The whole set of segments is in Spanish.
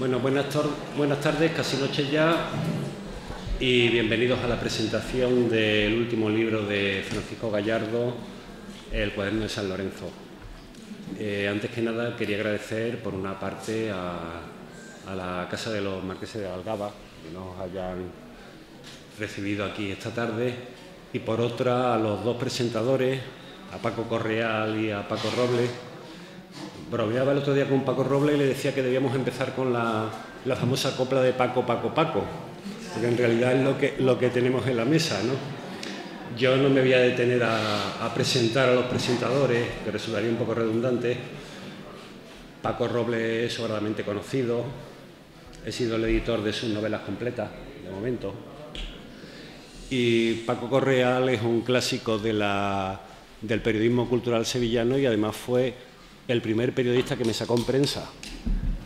Bueno, buenas, tardes, casi noches ya, y bienvenidos a la presentación del último libro de Francisco Gallardo, El cuaderno de San Lorenzo. Eh, antes que nada, quería agradecer por una parte a, la Casa de los Marqueses de Algaba, que nos hayan recibido aquí esta tarde, y por otra a los dos presentadores, a Paco Correal y a Paco Robles, bromeaba el otro día con Paco Roble y le decía que debíamos empezar con la, famosa copla de Paco, Paco, Paco, porque en realidad es lo que, lo que tenemos en la mesa, ¿no? Yo no me voy a detener a, presentar a los presentadores, que resultaría un poco redundante. Paco Roble es sobradamente conocido, he sido el editor de sus novelas completas, de momento. Y Paco Correal es un clásico de la, del periodismo cultural sevillano y además fue el primer periodista que me sacó en prensa,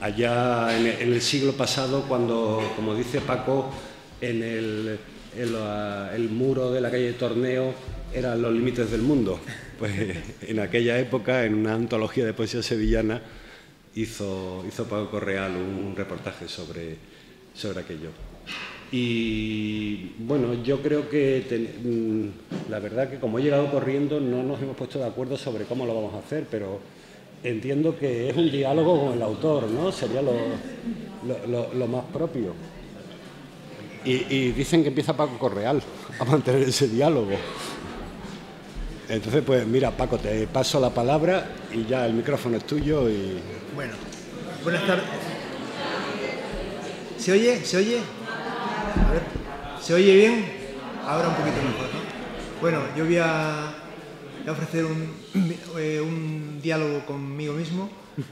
allá en el, siglo pasado, cuando, como dice Paco, en el, el, muro de la calle Torneo eran los límites del mundo. Pues en aquella época, en una antología de poesía sevillana, hizo, hizo Paco Correal un, reportaje sobre, sobre aquello. Y bueno, yo creo que mm, la verdad que como he llegado corriendo no nos hemos puesto de acuerdo sobre cómo lo vamos a hacer, pero entiendo que es un diálogo con el autor, ¿no? Sería lo, más propio. Y, dicen que empieza Paco Correal a mantener ese diálogo. Entonces, pues mira, Paco, te paso la palabra y ya el micrófono es tuyo y... Bueno, buenas tardes. ¿Se oye? ¿Se oye? A ver, ¿se oye bien? Ahora un poquito mejor, ¿no? Bueno, yo voy a voy a ofrecer eh, un, diálogo conmigo mismo.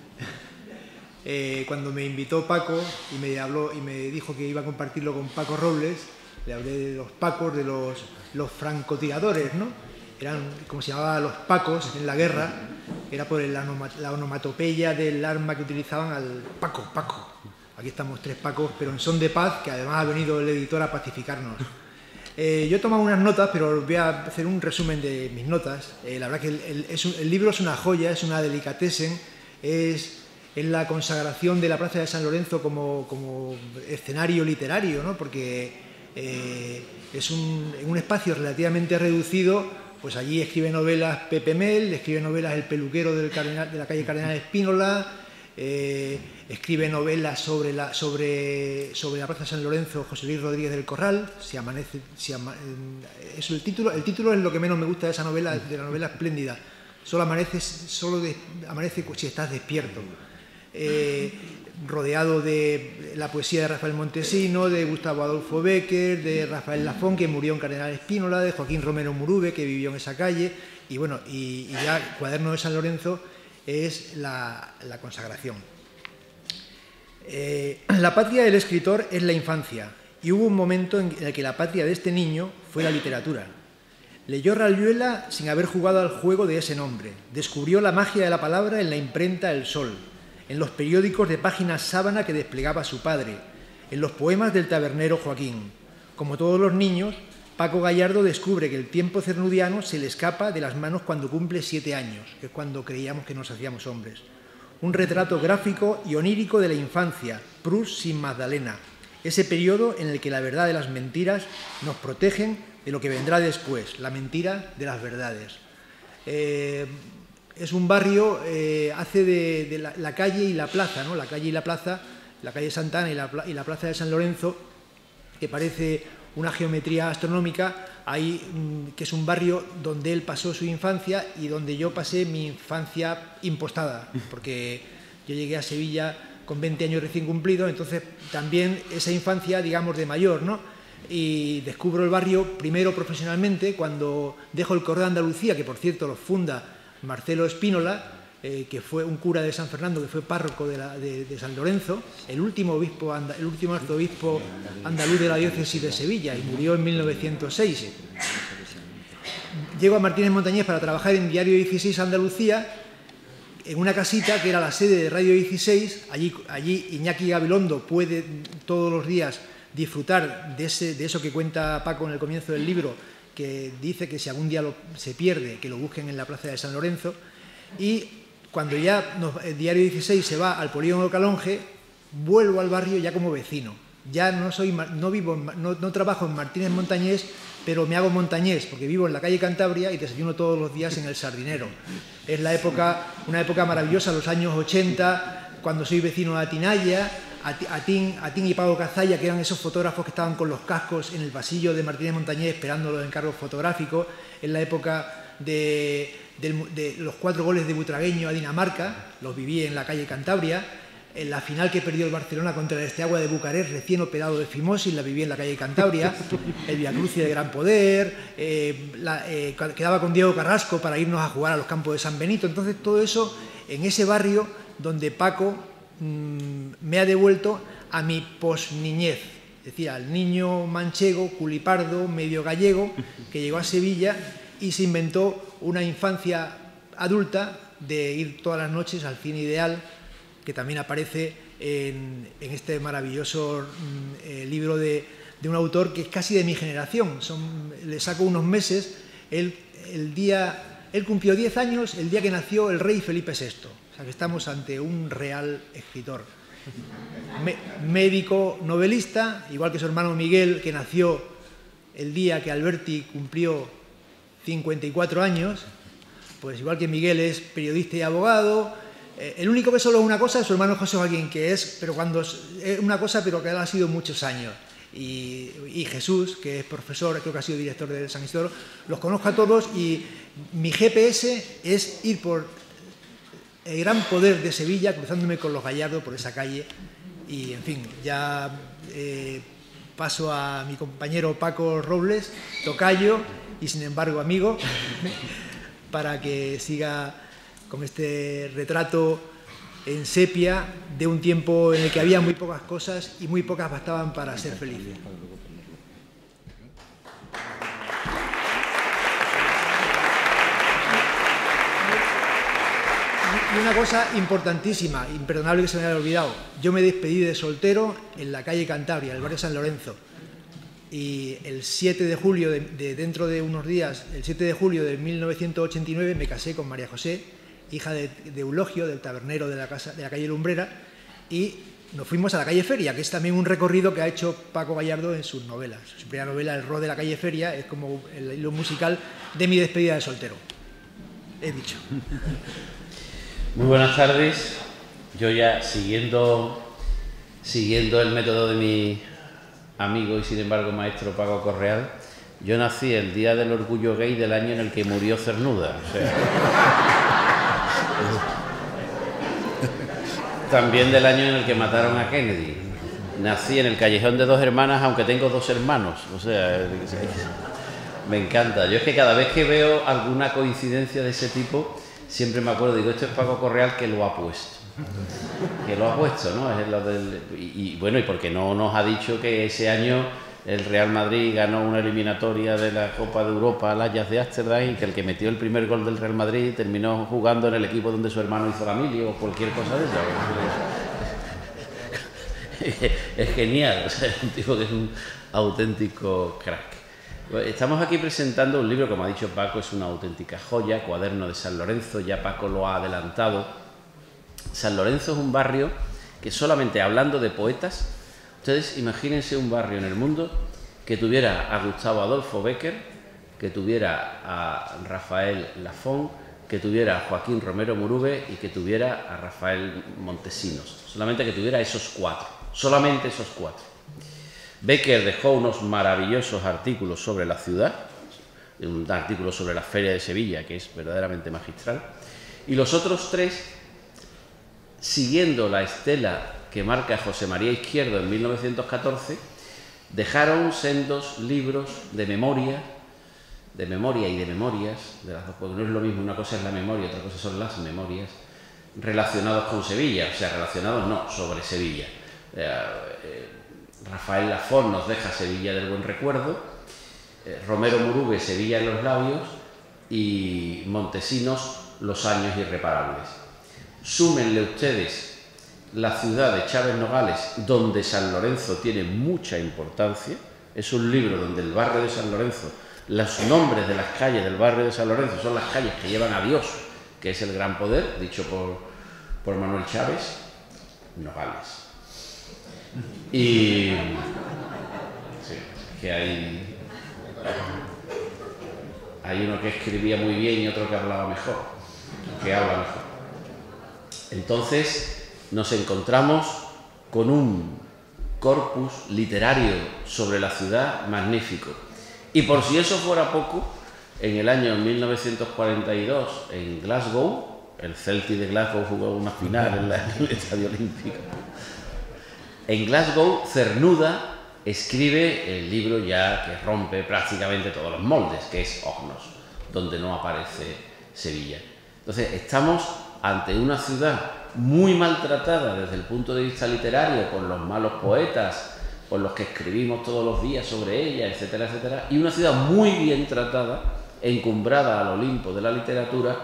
Eh, cuando me invitó Paco y me habló y me dijo que iba a compartirlo con Paco Robles, le hablé de los Pacos, de los, francotiradores, ¿no? Eran como se llamaba los Pacos en la guerra, era por la, la onomatopeya del arma que utilizaban al Paco, Paco. Aquí estamos tres Pacos, pero en son de paz, que además ha venido el editor a pacificarnos. Eh, yo he tomado unas notas, pero voy a hacer un resumen de mis notas. Eh, la verdad que el, libro es una joya, es una delicatessen, es, la consagración de la Plaza de San Lorenzo como, escenario literario, ¿no? porque eh, es un, en un espacio relativamente reducido, pues allí escribe novelas Pepe Mel, escribe novelas El peluquero del de la calle Cardenal Espínola, eh, escribe novelas sobre la, sobre, sobre la Plaza San Lorenzo, José Luis Rodríguez del Corral, si amanece, si eh, el, título, el título es lo que menos me gusta de esa novela, de la novela espléndida, solo amaneces, solo amanece si estás despierto. Eh, rodeado de la poesía de Rafael Montesino, de Gustavo Adolfo Becker, de Rafael Lafón, que murió en Cardenal Espínola, de Joaquín Romero Murube, que vivió en esa calle, y bueno, y ya Cuaderno de San Lorenzo es la, consagración. Eh, la patria del escritor es la infancia y hubo un momento en el que la patria de este niño fue la literatura. Leyó Rayuela sin haber jugado al juego de ese nombre. Descubrió la magia de la palabra en la imprenta El Sol, en los periódicos de páginas sábana que desplegaba su padre, en los poemas del tabernero Joaquín. Como todos los niños, Paco Gallardo descubre que el tiempo cernudiano se le escapa de las manos cuando cumple siete años, que es cuando creíamos que nos hacíamos hombres. Un retrato gráfico y onírico de la infancia, Prus sin Magdalena, ese periodo en el que la verdad de las mentiras nos protegen de lo que vendrá después, la mentira de las verdades. Eh, es un barrio, eh, hace de, la, calle y la plaza, ¿no? la calle y la plaza, la calle Santana y la, y la plaza de San Lorenzo, que parece una geometría astronómica, ahí, mm, que es un barrio donde él pasó su infancia y donde yo pasé mi infancia impostada, porque yo llegué a Sevilla con 20 años recién cumplidos, entonces también esa infancia, digamos, de mayor, ¿no? Y descubro el barrio primero profesionalmente cuando dejo el Correo de Andalucía, que por cierto lo funda Marcelo Espínola, eh, que fue un cura de San Fernando, que fue párroco de, San Lorenzo, el último, obispo, el último arzobispo andaluz de la diócesis de Sevilla, y murió en 1906. Llego a Martínez Montañés para trabajar en Diario 16 Andalucía, en una casita que era la sede de Radio 16. Allí, allí Iñaki Gabilondo puede todos los días disfrutar de, ese, de eso que cuenta Paco en el comienzo del libro, que dice que si algún día se pierde, que lo busquen en la plaza de San Lorenzo. Y cuando ya el diario 16 se va al polígono Calonge, vuelvo al barrio ya como vecino. Ya no, soy, no, vivo, no, trabajo en Martínez Montañés, pero me hago montañés porque vivo en la calle Cantabria y desayuno todos los días en el Sardinero. Es la época, una época maravillosa, los años 80, cuando soy vecino de Atinaya, Atín, Atín y Pablo Cazalla, que eran esos fotógrafos que estaban con los cascos en el pasillo de Martínez Montañés esperando los encargos fotográficos, en la época de, de los cuatro goles de Butragueño a Dinamarca, los viví en la calle Cantabria, en la final que perdió el Barcelona contra el Esteagua de Bucarest, recién operado de fimosis, la viví en la calle Cantabria, el Via de Gran Poder, eh, eh, quedaba con Diego Carrasco para irnos a jugar a los campos de San Benito. Entonces, todo eso en ese barrio donde Paco mm, me ha devuelto a mi posniñez, es decir, al niño manchego, culipardo, medio gallego, que llegó a Sevilla y se inventó una infancia adulta de ir todas las noches al cine ideal que también aparece en, este maravilloso mm, eh, libro de, un autor que es casi de mi generación. le saco unos meses, él, el día, él cumplió 10 años el día que nació el rey Felipe VI. O sea que estamos ante un real escritor. médico, novelista, igual que su hermano Miguel, que nació el día que Alberti cumplió 54 años, pues igual que Miguel es periodista y abogado, eh, el único que solo es una cosa es su hermano José Joaquín, que es, pero cuando es una cosa, pero que ha sido muchos años. Y, Jesús, que es profesor, creo que ha sido director de San Isidoro, los conozco a todos y mi GPS es ir por el gran poder de Sevilla, cruzándome con los Gallardos por esa calle. Y, en fin, ya eh, paso a mi compañero Paco Robles, tocayo y, sin embargo, amigo, para que siga con este retrato en sepia de un tiempo en el que había muy pocas cosas y muy pocas bastaban para ser feliz. Y una cosa importantísima, imperdonable que se me haya olvidado. Yo me despedí de soltero en la calle Cantabria, el barrio San Lorenzo. Y el 7 de julio, de, dentro de unos días, el 7 de julio de 1989, me casé con María José, hija de, Eulogio, del tabernero de la, casa, de la calle Lumbrera, y nos fuimos a la calle Feria, que es también un recorrido que ha hecho Paco Gallardo en sus novelas. Su primera novela, El Ro de la calle Feria, es como el hilo musical de mi despedida de soltero. He dicho. Muy buenas tardes. Yo ya siguiendo, siguiendo el método de mi amigo y sin embargo maestro Paco Correal, yo nací el día del orgullo gay del año en el que murió Cernuda. También del año en el que mataron a Kennedy. Nací en el callejón de dos hermanas, aunque tengo dos hermanos. O sea, me encanta. Yo es que cada vez que veo alguna coincidencia de ese tipo, siempre me acuerdo, digo, esto es Paco Correal que lo ha puesto. Que lo ha puesto, ¿no? Y, bueno, y porque no nos ha dicho que ese año el Real Madrid ganó una eliminatoria de la Copa de Europa al Ajax de Ámsterdam y que el que metió el primer gol del Real Madrid terminó jugando en el equipo donde su hermano hizo la mili o cualquier cosa de esa. es genial, es un tipo que es un auténtico crack. Estamos aquí presentando un libro, como ha dicho Paco, es una auténtica joya, Cuaderno de San Lorenzo, ya Paco lo ha adelantado. San Lorenzo es un barrio que solamente hablando de poetas Ustedes imagínense un barrio en el mundo que tuviera a Gustavo Adolfo Becker, que tuviera a Rafael Lafón, que tuviera a Joaquín Romero Murube y que tuviera a Rafael Montesinos. Solamente que tuviera esos cuatro, solamente esos cuatro. Becker dejó unos maravillosos artículos sobre la ciudad, un artículo sobre la Feria de Sevilla, que es verdaderamente magistral, y los otros tres, siguiendo la estela que marca José María Izquierdo en 1914, dejaron sendos libros de memoria, de memoria y de memorias, de las dos, porque no es lo mismo, una cosa es la memoria, otra cosa son las memorias, relacionados con Sevilla, o sea, relacionados no, sobre Sevilla. Eh, eh, Rafael Lafón nos deja Sevilla del buen recuerdo, eh, Romero Murube Sevilla en los labios y Montesinos los años irreparables. Súmenle ustedes la ciudad de Chávez Nogales, donde San Lorenzo tiene mucha importancia. Es un libro donde el barrio de San Lorenzo, los nombres de las calles del barrio de San Lorenzo son las calles que llevan a Dios, que es el gran poder, dicho por, por Manuel Chávez, Nogales. Y. Sí, que hay. Hay uno que escribía muy bien y otro que hablaba mejor, que habla mejor. Entonces nos encontramos con un corpus literario sobre la ciudad magnífico. Y por si eso fuera poco, en el año 1942 en Glasgow, el Celtic de Glasgow jugó una final en, el Estadio Olímpico. En Glasgow, Cernuda escribe el libro ya que rompe prácticamente todos los moldes, que es Ognos, donde no aparece Sevilla. Entonces, estamos ante una ciudad muy maltratada desde el punto de vista literario por los malos poetas, por los que escribimos todos los días sobre ella, etcétera, etcétera, y una ciudad muy bien tratada, encumbrada al Olimpo de la literatura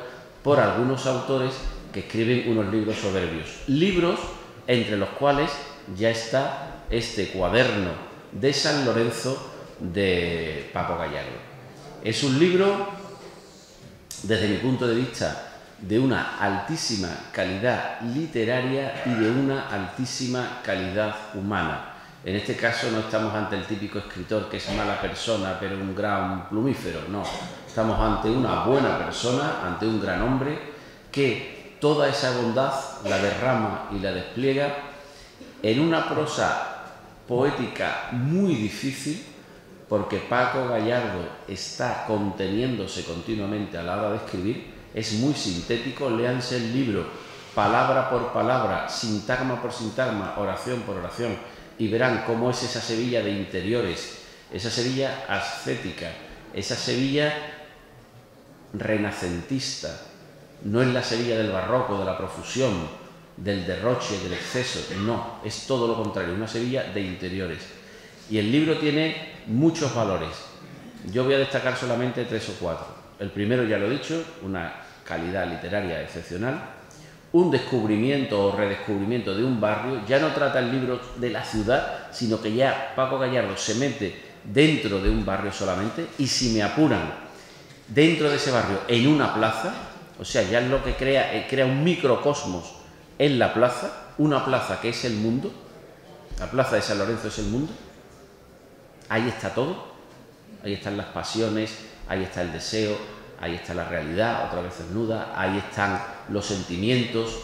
por algunos autores que escriben unos libros soberbios. Libros entre los cuales ya está este cuaderno de San Lorenzo de Paco Gallardo. Es un libro, desde mi punto de vista, de una altísima calidad literaria y de una altísima calidad humana. En este caso no estamos ante el típico escritor que es mala persona pero un gran plumífero, no. Estamos ante una buena persona, ante un gran hombre que toda esa bondad la derrama y la despliega en una prosa poética muy difícil porque Paco Gallardo está conteniéndose continuamente a la hora de escribir es muy sintético, léanse el libro palabra por palabra, sintagma por sintagma, oración por oración, y verán cómo es esa Sevilla de interiores, esa Sevilla ascética, esa Sevilla renacentista, no es la Sevilla del barroco, de la profusión, del derroche, del exceso, no, es todo lo contrario, una Sevilla de interiores. Y el libro tiene muchos valores. Yo voy a destacar solamente tres o cuatro. El primero ya lo he dicho, una calidad literaria excepcional, un descubrimiento o redescubrimiento de un barrio, ya no trata el libro de la ciudad, sino que ya Paco Gallardo se mete dentro de un barrio solamente y si me apuran dentro de ese barrio en una plaza, o sea, ya es lo que crea, eh, crea un microcosmos en la plaza, una plaza que es el mundo, la plaza de San Lorenzo es el mundo, ahí está todo, ahí están las pasiones, ahí está el deseo, ahí está la realidad, otra vez desnuda, ahí están los sentimientos,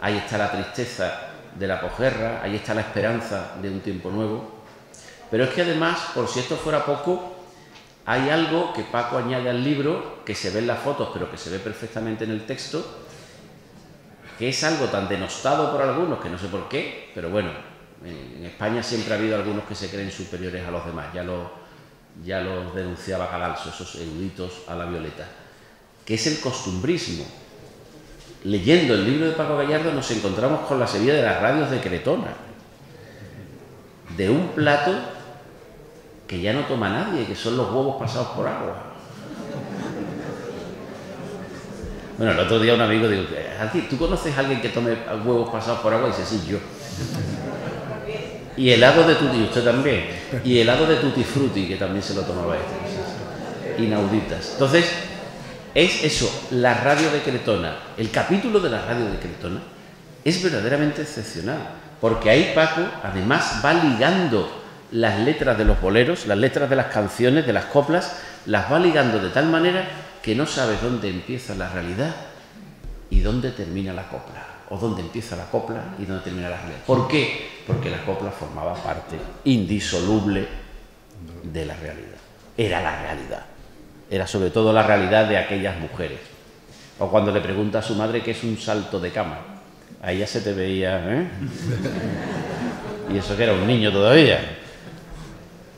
ahí está la tristeza de la posguerra, ahí está la esperanza de un tiempo nuevo. Pero es que además, por si esto fuera poco, hay algo que Paco añade al libro, que se ve en las fotos, pero que se ve perfectamente en el texto, que es algo tan denostado por algunos, que no sé por qué, pero bueno, en España siempre ha habido algunos que se creen superiores a los demás, ya lo ya los denunciaba Cadalso, esos eruditos a la violeta, que es el costumbrismo. Leyendo el libro de Paco Gallardo nos encontramos con la Sevilla de las radios de Cretona, de un plato que ya no toma nadie, que son los huevos pasados por agua. Bueno, el otro día un amigo dijo, ¿tú conoces a alguien que tome huevos pasados por agua? Y dice, sí, yo. Y helado de tutti, usted también. Y helado de tutti frutti, que también se lo tomaba este. Inauditas. Entonces, es eso, la radio de Cretona. El capítulo de la radio de Cretona es verdaderamente excepcional. Porque ahí Paco, además, va ligando las letras de los boleros, las letras de las canciones, de las coplas, las va ligando de tal manera que no sabes dónde empieza la realidad y dónde termina la copla o dónde empieza la copla y dónde termina la realidad. ¿Por qué? Porque la copla formaba parte indisoluble de la realidad. Era la realidad. Era sobre todo la realidad de aquellas mujeres. O cuando le pregunta a su madre qué es un salto de cama. A ella se te veía, ¿eh? Y eso que era un niño todavía.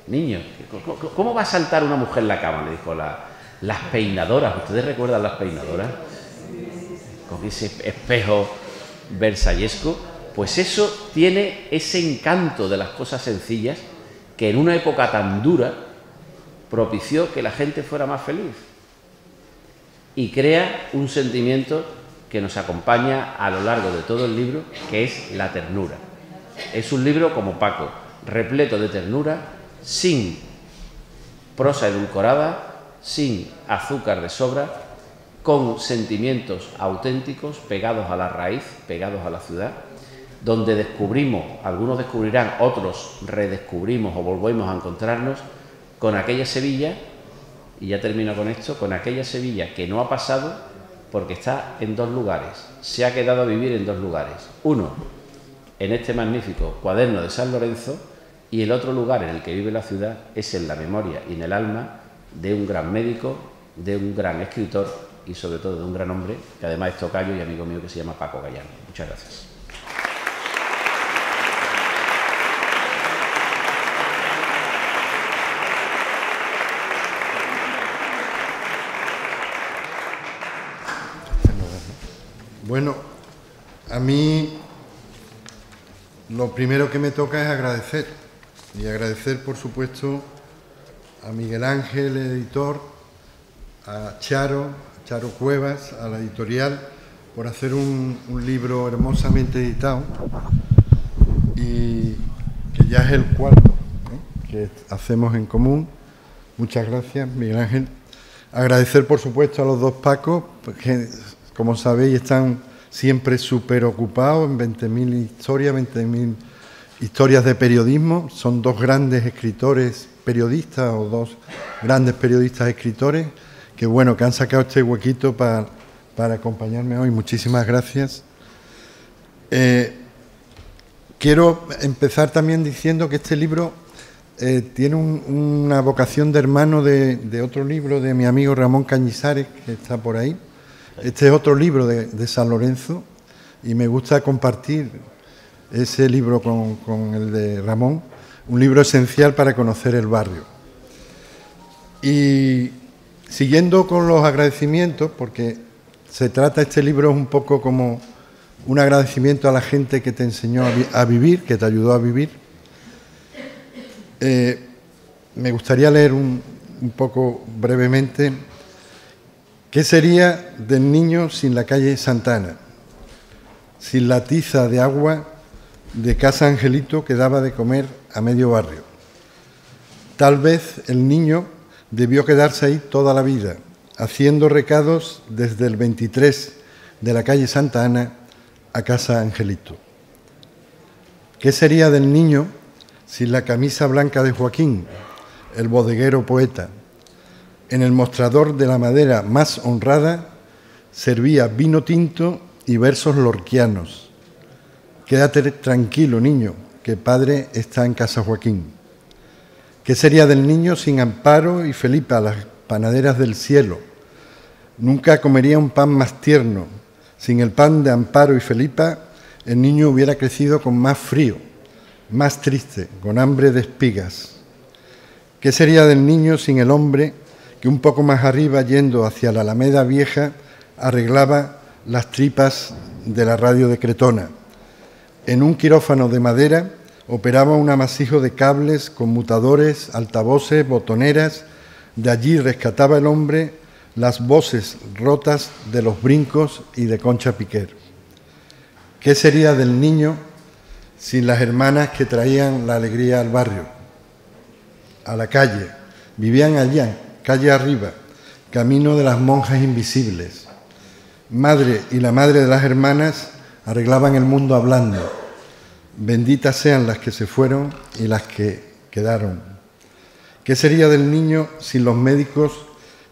Niño, ¿cómo va a saltar una mujer la cama? Le dijo la, las peinadoras. ¿Ustedes recuerdan las peinadoras? Con ese espejo versallesco, pues eso tiene ese encanto de las cosas sencillas que en una época tan dura propició que la gente fuera más feliz y crea un sentimiento que nos acompaña a lo largo de todo el libro, que es la ternura. Es un libro como Paco, repleto de ternura, sin prosa edulcorada, sin azúcar de sobra, con sentimientos auténticos, pegados a la raíz, pegados a la ciudad, donde descubrimos, algunos descubrirán, otros redescubrimos o volvemos a encontrarnos con aquella Sevilla, y ya termino con esto, con aquella Sevilla que no ha pasado porque está en dos lugares, se ha quedado a vivir en dos lugares. Uno, en este magnífico cuaderno de San Lorenzo, y el otro lugar en el que vive la ciudad es en la memoria y en el alma de un gran médico, de un gran escritor y sobre todo de un gran hombre, que además es tocayo y amigo mío que se llama Paco Gallardo. Muchas gracias. Bueno, a mí lo primero que me toca es agradecer. Y agradecer, por supuesto, a Miguel Ángel, el editor, a Charo, Charo Cuevas, a la editorial, por hacer un, libro hermosamente editado y que ya es el cuarto que hacemos en común. Muchas gracias, Miguel Ángel. Agradecer, por supuesto, a los dos Pacos, que, como sabéis, están siempre súper ocupados en 20.000 historias, 20.000 historias de periodismo. Son dos grandes escritores periodistas o dos grandes periodistas escritores que bueno, que han sacado este huequito para, acompañarme hoy. Muchísimas gracias. Eh, quiero empezar también diciendo que este libro eh, tiene una vocación de hermano de, otro libro de mi amigo Ramón Cañizares, que está por ahí. Este es otro libro de, San Lorenzo y me gusta compartir ese libro con, el de Ramón, un libro esencial para conocer el barrio. Y Siguiendo con los agradecimientos, porque se trata este libro un poco como un agradecimiento a la gente que te enseñó a, vivir, que te ayudó a vivir. Eh, me gustaría leer un poco brevemente qué sería del niño sin la calle Santana, sin la tiza de agua de Casa Angelito que daba de comer a medio barrio. Tal vez el niño debió quedarse ahí toda la vida, haciendo recados desde el 23 de la calle Santa Ana a Casa Angelito. ¿Qué sería del niño sin la camisa blanca de Joaquín, el bodeguero poeta? En el mostrador de la madera más honrada servía vino tinto y versos lorquianos. Quédate tranquilo, niño, que padre está en casa Joaquín. ¿Qué sería del niño sin Amparo y Felipa, las panaderas del cielo? Nunca comería un pan más tierno. Sin el pan de Amparo y Felipa, el niño hubiera crecido con más frío, más triste, con hambre de espigas. ¿Qué sería del niño sin el hombre que un poco más arriba, yendo hacia la Alameda Vieja, arreglaba las tripas de la radio de Cretona? En un quirófano de madera, operaba un amasijo de cables, conmutadores, altavoces, botoneras. De allí rescataba el hombre las voces rotas de los brincos y de Concha Piquer. ¿Qué sería del niño sin las hermanas que traían la alegría al barrio, a la calle? Vivían allá, calle arriba, camino de las monjas invisibles. Madre y la madre de las hermanas arreglaban el mundo hablando Benditas sean las que se fueron y las que quedaron. ¿Qué sería del niño sin los médicos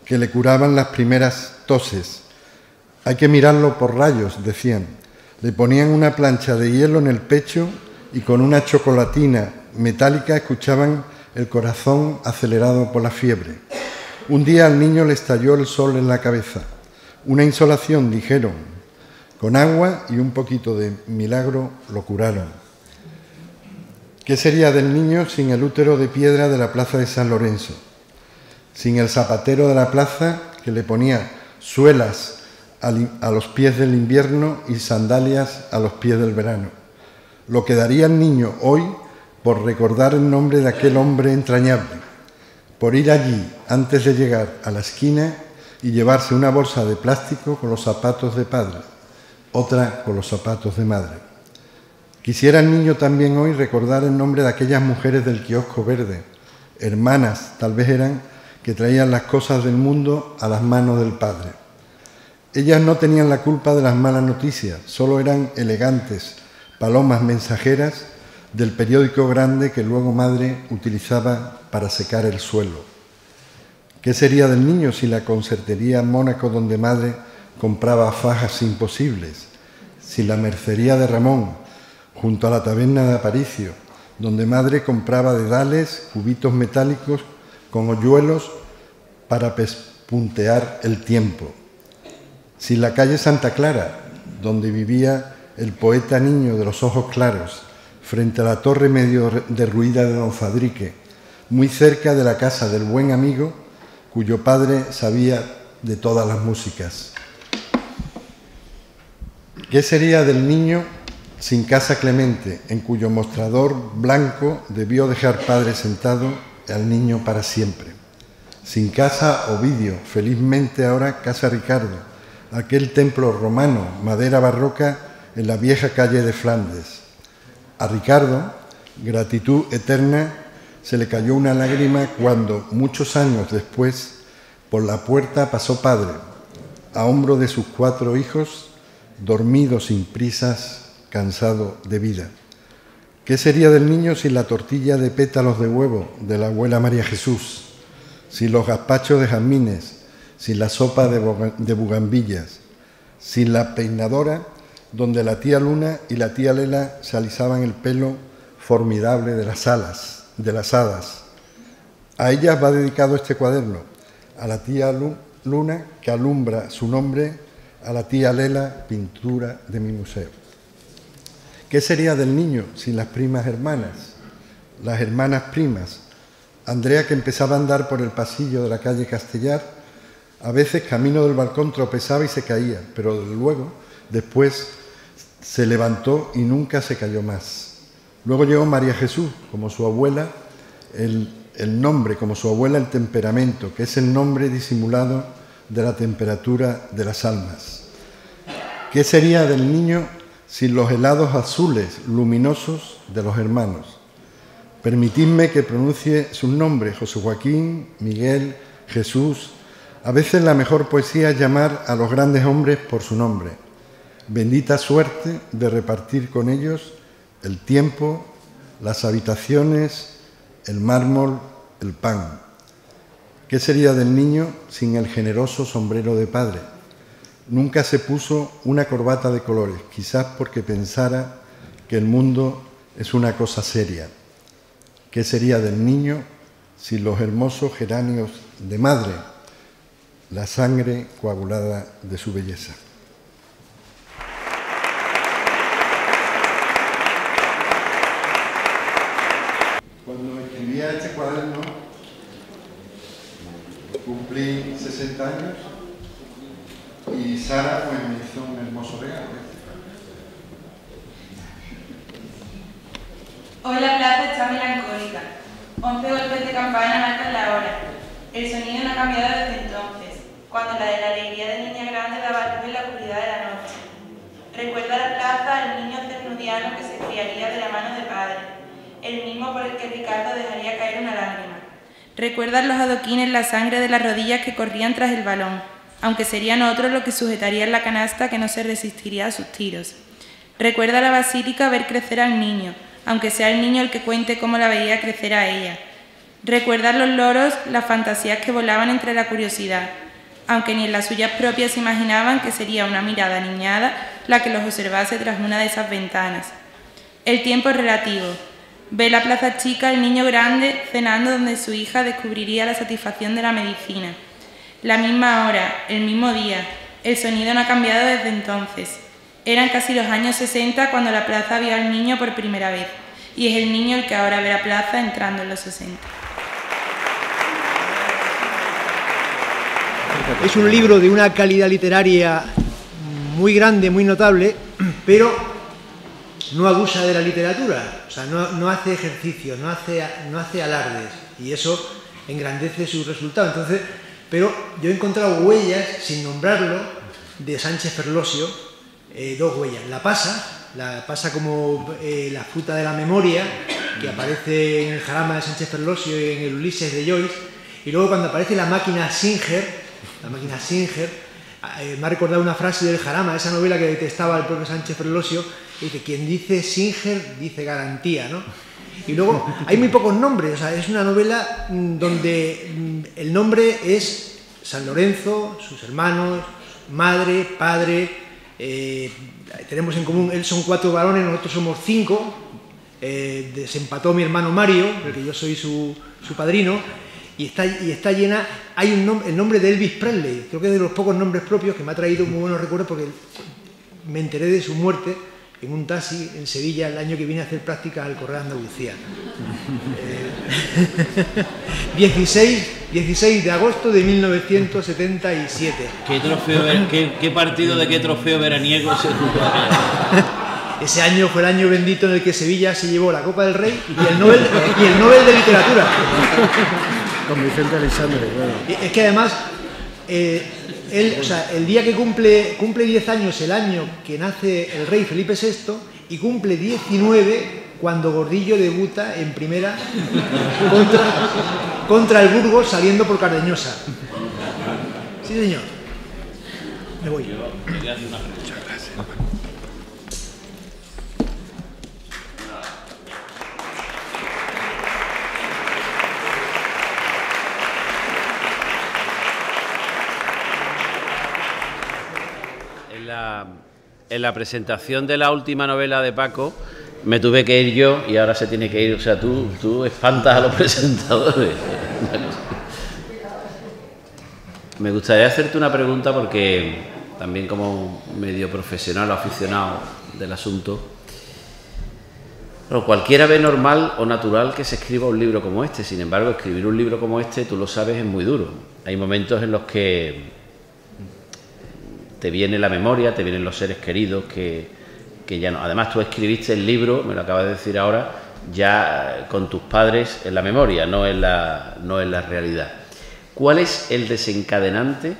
que le curaban las primeras toses? Hay que mirarlo por rayos, decían. Le ponían una plancha de hielo en el pecho y con una chocolatina metálica escuchaban el corazón acelerado por la fiebre. Un día al niño le estalló el sol en la cabeza. Una insolación, dijeron. Con agua y un poquito de milagro lo curaron. ¿Qué sería del niño sin el útero de piedra de la plaza de San Lorenzo? Sin el zapatero de la plaza que le ponía suelas a los pies del invierno y sandalias a los pies del verano. Lo que daría el niño hoy por recordar el nombre de aquel hombre entrañable, por ir allí antes de llegar a la esquina y llevarse una bolsa de plástico con los zapatos de padre, otra con los zapatos de madre. Quisiera el niño también hoy recordar el nombre de aquellas mujeres del kiosco verde, hermanas tal vez eran, que traían las cosas del mundo a las manos del Padre. Ellas no tenían la culpa de las malas noticias, solo eran elegantes, palomas mensajeras del periódico grande que luego madre utilizaba para secar el suelo. ¿Qué sería del niño si la concertería Mónaco donde madre compraba fajas imposibles? Si la mercería de Ramón, junto a la taberna de Aparicio, donde madre compraba dedales, cubitos metálicos con hoyuelos para pespuntear el tiempo. Si la calle Santa Clara, donde vivía el poeta niño de los ojos claros, frente a la torre medio derruida de don Fadrique, muy cerca de la casa del buen amigo, cuyo padre sabía de todas las músicas. ¿Qué sería del niño sin casa Clemente, en cuyo mostrador blanco debió dejar padre sentado al niño para siempre? Sin casa Ovidio, felizmente ahora casa Ricardo, aquel templo romano, madera barroca en la vieja calle de Flandes. A Ricardo, gratitud eterna se le cayó una lágrima cuando, muchos años después, por la puerta pasó padre, a hombro de sus cuatro hijos, dormido sin prisas, cansado de vida. ¿Qué sería del niño sin la tortilla de pétalos de huevo de la abuela María Jesús, sin los gazpachos de jazmines, sin la sopa de, bugambillas, sin la peinadora donde la tía Luna y la tía Lela se alisaban el pelo formidable de las alas? de las hadas. A ellas va dedicado este cuaderno, a la tía Luna, que alumbra su nombre, a la tía Lela, pintura de mi museo. ¿Qué sería del niño sin las primas hermanas, las hermanas primas? Andrea, que empezaba a andar por el pasillo de la calle Castellar, a veces camino del balcón tropezaba y se caía, pero luego, después, se levantó y nunca se cayó más. Luego llegó María Jesús, como su abuela, el, nombre, como su abuela, el temperamento, que es el nombre disimulado de la temperatura de las almas. ¿Qué sería del niño sin los helados azules luminosos de los hermanos? Permitidme que pronuncie sus nombres, José Joaquín, Miguel, Jesús. A veces la mejor poesía es llamar a los grandes hombres por su nombre. Bendita suerte de repartir con ellos el tiempo, las habitaciones, el mármol, el pan. ¿Qué sería del niño sin el generoso sombrero de padre? Nunca se puso una corbata de colores, quizás porque pensara que el mundo es una cosa seria. ¿Qué sería del niño sin los hermosos geranios de madre, la sangre coagulada de su belleza? este cuaderno cumplí 60 años y Sara me hizo un hermoso regalo. Hoy la plaza está melancólica. 11 golpes de campana marcan la hora. El sonido no ha cambiado desde entonces, cuando la de la alegría de niña grande daba luz en la oscuridad de la noche. Recuerda la plaza al niño cernudiano que se criaría de la mano de padre el mismo por el que Ricardo dejaría caer una lágrima. Recuerdan los adoquines la sangre de las rodillas que corrían tras el balón, aunque serían otros los que sujetarían la canasta que no se resistiría a sus tiros. Recuerda la basílica ver crecer al niño, aunque sea el niño el que cuente cómo la veía crecer a ella. Recuerdan los loros las fantasías que volaban entre la curiosidad, aunque ni en las suyas propias imaginaban que sería una mirada niñada la que los observase tras una de esas ventanas. El tiempo es relativo, Ve la plaza chica el niño grande cenando donde su hija descubriría la satisfacción de la medicina. La misma hora, el mismo día, el sonido no ha cambiado desde entonces. Eran casi los años 60 cuando la plaza vio al niño por primera vez, y es el niño el que ahora ve la plaza entrando en los 60. Es un libro de una calidad literaria muy grande, muy notable, pero no abusa de la literatura, o sea, no, hace ejercicio, no hace, no hace alardes, y eso engrandece su resultado. Entonces, pero yo he encontrado huellas, sin nombrarlo, de Sánchez Ferlosio, eh, dos huellas. La pasa, la pasa como eh, la fruta de la memoria, que aparece en el jarama de Sánchez Ferlosio y en el Ulises de Joyce, y luego cuando aparece la máquina Singer, la máquina Singer, eh, me ha recordado una frase del jarama, esa novela que detestaba el propio Sánchez Ferlosio, quien dice Singer dice garantía, ¿no? Y luego hay muy pocos nombres, o sea, es una novela mm, donde mm, el nombre es San Lorenzo, sus hermanos, madre, padre, eh, tenemos en común, él son cuatro varones, nosotros somos cinco, eh, desempató mi hermano Mario, porque yo soy su, padrino, y está, y está llena, hay un el nombre de Elvis Presley, creo que es de los pocos nombres propios que me ha traído muy buenos recuerdos porque me enteré de su muerte en un taxi en Sevilla el año que vine a hacer prácticas al Correo de Andalucía. 16, eh, 16 de agosto de 1977. ¿Qué, trofeo, qué, partido de qué trofeo veraniego se Ese año fue el año bendito en el que Sevilla se llevó la Copa del Rey y el Nobel, y el Nobel de Literatura. Con Vicente Alexandre, Es que además, eh, él, o sea, el día que cumple, cumple 10 años, el año que nace el rey Felipe VI, y cumple 19 cuando Gordillo debuta en primera contra, contra el Burgos saliendo por Cardeñosa. Sí, señor. Me voy. En la presentación de la última novela de Paco me tuve que ir yo y ahora se tiene que ir. O sea, tú, tú espantas a los presentadores. me gustaría hacerte una pregunta porque también como medio profesional o aficionado del asunto, pero cualquiera ve normal o natural que se escriba un libro como este. Sin embargo, escribir un libro como este, tú lo sabes, es muy duro. Hay momentos en los que te viene la memoria, te vienen los seres queridos que, ya no. Además, tú escribiste el libro, me lo acabas de decir ahora, ya con tus padres en la memoria, no en la, no en la realidad. ¿Cuál es el desencadenante?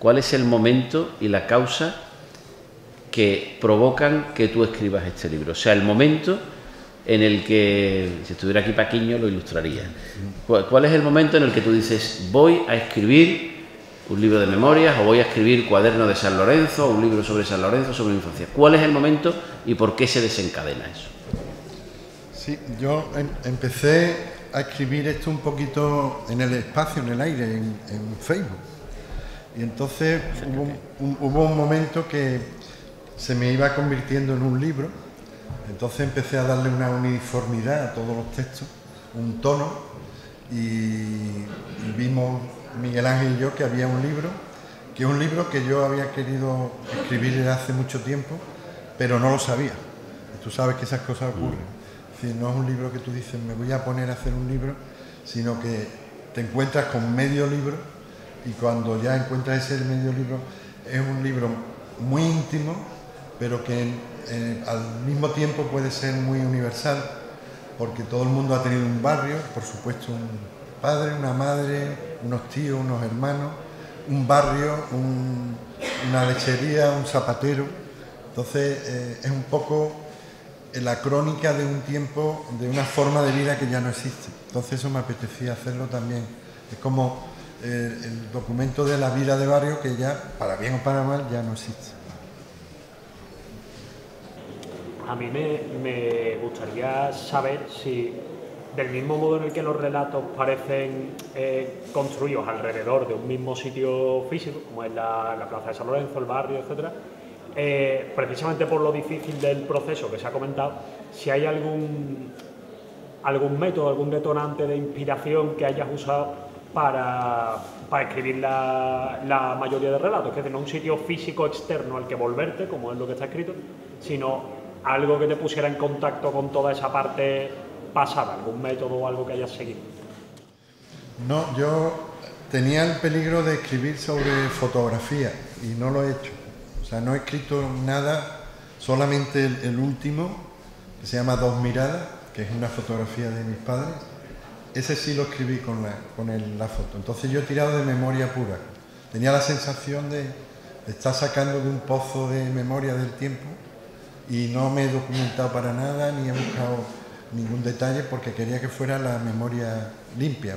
¿Cuál es el momento y la causa que provocan que tú escribas este libro? O sea, el momento en el que, si estuviera aquí Paquiño, lo ilustraría. ¿Cuál es el momento en el que tú dices, voy a escribir un libro de memorias o voy a escribir cuaderno de San Lorenzo, un libro sobre San Lorenzo, sobre mi infancia. ¿Cuál es el momento y por qué se desencadena eso? Sí, yo em, empecé a escribir esto un poquito en el espacio, en el aire, en, Facebook. Y entonces hubo un, momento que se me iba convirtiendo en un libro. Entonces empecé a darle una uniformidad a todos los textos, un tono, y vimos Miguel Ángel y yo que había un libro, que es un libro que yo había querido escribir desde hace mucho tiempo, pero no lo sabía. tú sabes que esas cosas ocurren. Es decir, no es un libro que tú dices, me voy a poner a hacer un libro, sino que te encuentras con medio libro y cuando ya encuentras ese medio libro, es un libro muy íntimo, pero que al mismo tiempo puede ser muy universal, porque todo el mundo ha tenido un barrio, por supuesto un padre, una madre, unos tíos, unos hermanos, un barrio, una lechería, un zapatero. Entonces eh, es un poco la crónica de un tiempo, de una forma de vida que ya no existe. Entonces eso me apetecía hacerlo también. Es como eh, el documento de la vida de barrio que ya, para bien o para mal, ya no existe. A mí me gustaría saber si del mismo modo en el que los relatos parecen eh, construidos alrededor de un mismo sitio físico, como es la, Plaza de San Lorenzo, el barrio, etc., eh, precisamente por lo difícil del proceso que se ha comentado, si hay algún, algún método, algún detonante de inspiración que hayas usado para, escribir la, la, mayoría de relatos, es decir, no un sitio físico externo al que volverte, como es lo que está escrito, sino algo que te pusiera en contacto con toda esa parte pasada, algún método o algo que hayas seguido. No, yo tenía el peligro de escribir sobre fotografía y no lo he hecho. O sea, no he escrito nada, solamente el, último, que se llama Dos Miradas, que es una fotografía de mis padres. Ese sí lo escribí con la, la foto. Entonces yo he tirado de memoria pura. Tenía la sensación de estar sacando de un pozo de memoria del tiempo y no me he documentado para nada ni he buscado ningún detalle porque quería que fuera la memoria limpia.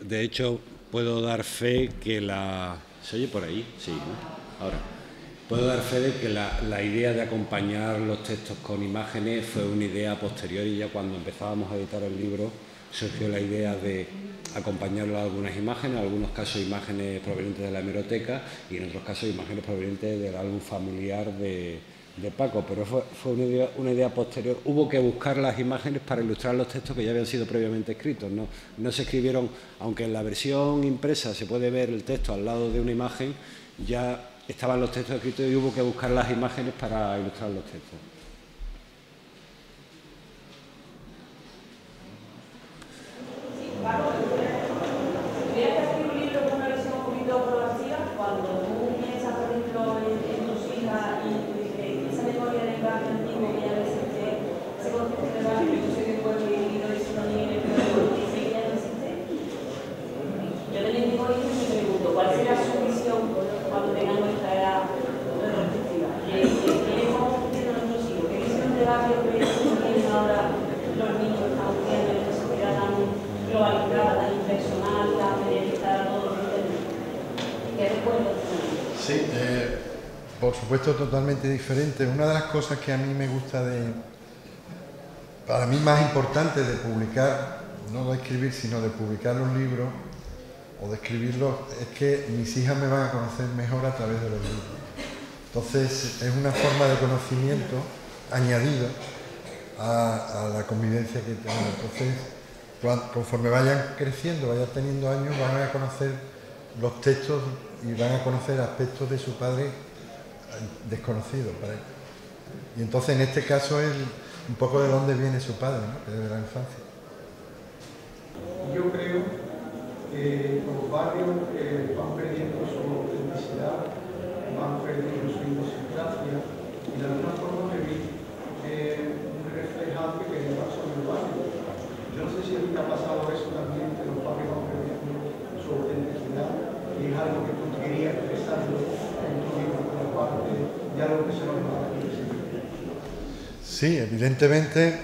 de hecho, puedo dar fe que la... ¿Se oye por ahí? Sí, ¿no? Ahora. Puedo dar fe de que la, la, idea de acompañar los textos con imágenes fue una idea posterior y ya cuando empezábamos a editar el libro surgió la idea de acompañarlo a algunas imágenes, en algunos casos imágenes provenientes de la hemeroteca y en otros casos imágenes provenientes del álbum familiar de, de Paco, pero fue, fue una, idea, una, idea, posterior. Hubo que buscar las imágenes para ilustrar los textos que ya habían sido previamente escritos. No, no se escribieron, aunque en la versión impresa se puede ver el texto al lado de una imagen, ya estaban los textos escritos y hubo que buscar las imágenes para ilustrar los textos. Supuesto totalmente diferente. Una de las cosas que a mí me gusta de, para mí más importante de publicar, no de escribir, sino de publicar los libros o de escribirlos, es que mis hijas me van a conocer mejor a través de los libros. Entonces es una forma de conocimiento añadido a, a la convivencia que tengo. Entonces, conforme vayan creciendo, vayan teniendo años, van a conocer los textos y van a conocer aspectos de su padre desconocido para él. Y entonces en este caso es un poco de dónde viene su padre, ¿no? que la infancia. Yo creo que los barrios van perdiendo su autenticidad, van perdiendo su idiosincrasia y de alguna forma me vi eh, un reflejante que pasa en el barrio. Yo no sé si a ti te ha pasado eso también, que los barrios van perdiendo su autenticidad y es algo que tú querías expresarlo en tu libro Sí, evidentemente.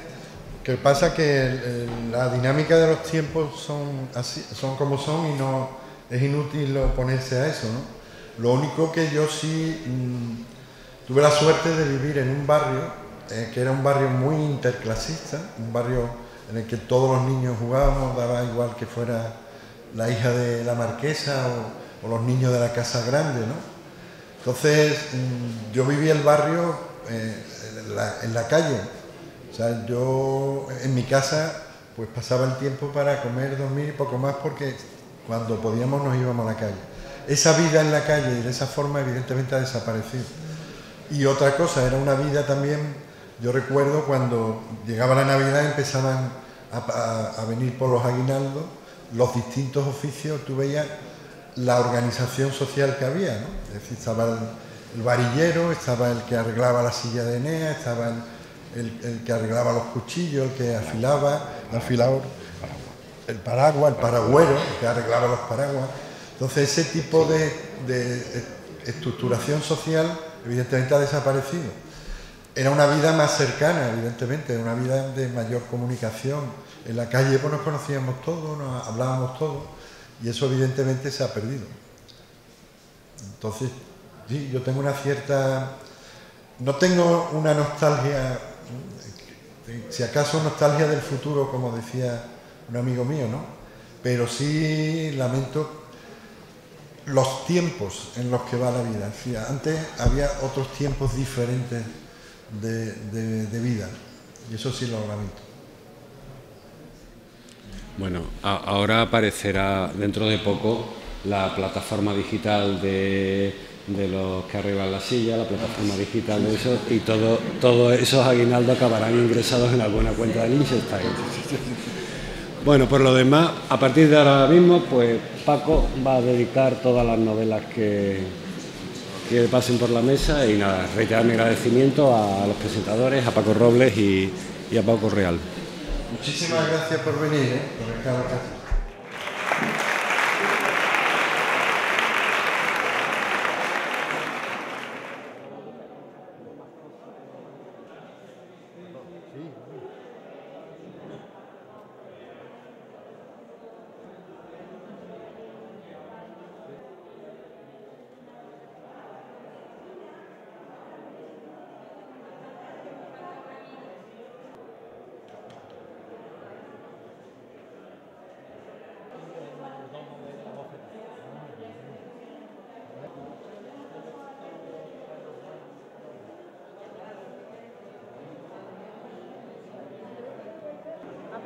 Que pasa que la dinámica de los tiempos son, así, son como son y no es inútil oponerse a eso. ¿no? Lo único que yo sí mm, tuve la suerte de vivir en un barrio eh, que era un barrio muy interclasista, un barrio en el que todos los niños jugábamos, daba igual que fuera la hija de la marquesa o, o los niños de la casa grande, ¿no? Entonces, mm, yo vivía el barrio eh, en, la, calle. O sea, yo en mi casa pues pasaba el tiempo para comer, dormir y poco más porque cuando podíamos nos íbamos a la calle. Esa vida en la calle y de esa forma evidentemente ha desaparecido. Y otra cosa, era una vida también, yo recuerdo cuando llegaba la Navidad empezaban a, a venir por los aguinaldos los distintos oficios, tú veías la organización social que había. ¿no? Es decir, estaba el, varillero, estaba el que arreglaba la silla de Enea, estaba el, que arreglaba los cuchillos, el que afilaba, el afilador, el paraguas, el paragüero, el que arreglaba los paraguas. Entonces ese tipo de, de estructuración social evidentemente ha desaparecido. Era una vida más cercana, evidentemente, una vida de mayor comunicación. En la calle pues, nos conocíamos todos, nos hablábamos todos y eso evidentemente se ha perdido. Entonces, sí, yo tengo una cierta... No tengo una nostalgia, si acaso nostalgia del futuro, como decía un amigo mío, ¿no? Pero sí lamento los tiempos en los que va la vida. antes había otros tiempos diferentes de, de vida y eso sí lo lamento. Bueno, ahora aparecerá dentro de poco la plataforma digital de, los que arreglan la silla, la plataforma digital de eso, y todo, todos esos aguinaldos acabarán ingresados en alguna cuenta de Liechtenstein. Bueno, por lo demás, a partir de ahora mismo, pues Paco va a dedicar todas las novelas que, que pasen por la mesa y nada, reiterar mi agradecimiento a los presentadores, a Paco Robles y a Paco Real. Muchísimas gracias por venir, ¿eh? por el